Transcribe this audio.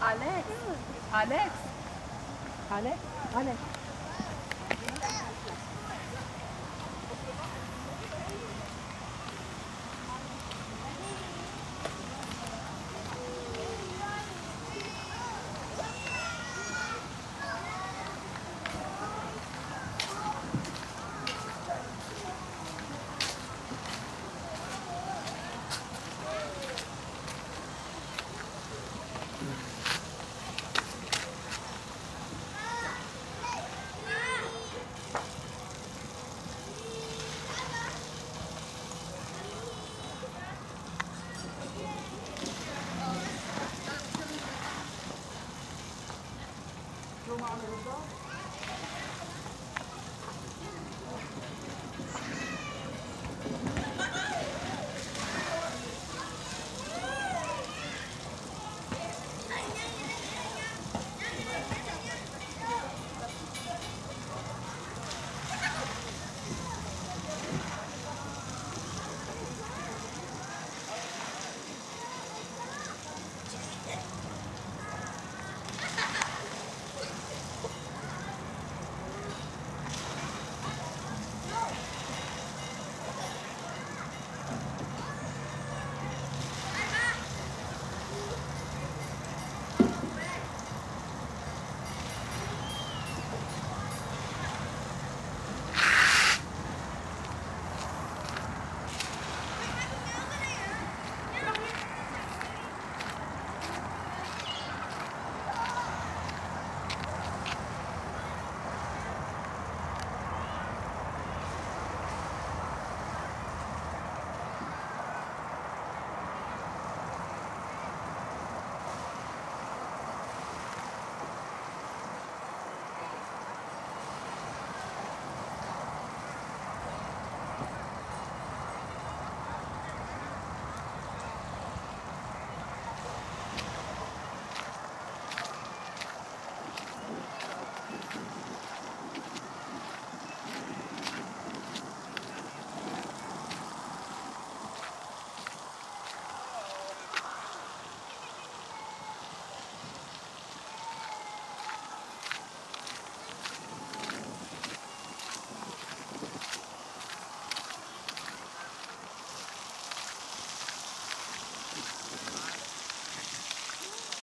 Alex, Alex, Alex, Alex. on the result.